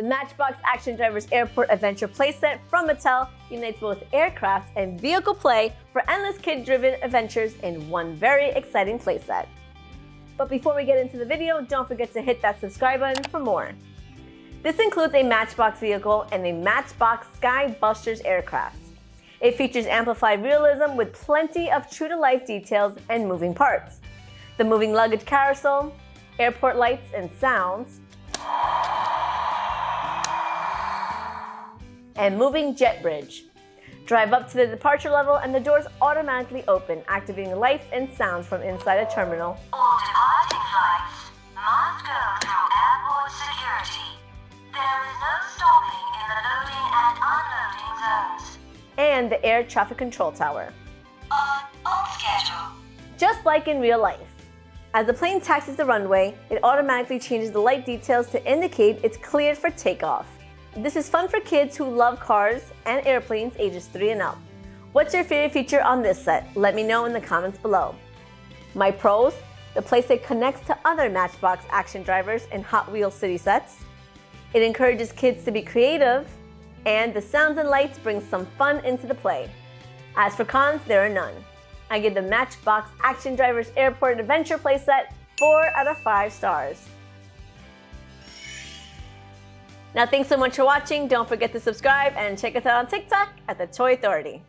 The Matchbox Action Drivers Airport Adventure playset from Mattel unites both aircraft and vehicle play for endless kid-driven adventures in one very exciting playset. But before we get into the video, don't forget to hit that subscribe button for more. This includes a Matchbox vehicle and a Matchbox Sky Busters aircraft. It features amplified realism with plenty of true-to-life details and moving parts. The moving luggage carousel, airport lights and sounds, and moving jet bridge. Drive up to the departure level and the doors automatically open, activating lights and sounds from inside a terminal. All departing flights must go through airport security. There is no stopping in the loading and unloading zones. And the air traffic control tower. On, on schedule. Just like in real life. As the plane taxis the runway, it automatically changes the light details to indicate it's cleared for takeoff. This is fun for kids who love cars and airplanes ages 3 and up. What's your favorite feature on this set? Let me know in the comments below. My pros, the playset connects to other Matchbox action drivers and Hot Wheels city sets. It encourages kids to be creative, and the sounds and lights bring some fun into the play. As for cons, there are none. I give the Matchbox Action Drivers Airport Adventure playset 4 out of 5 stars. Now, thanks so much for watching. Don't forget to subscribe and check us out on TikTok at The Toy Authority.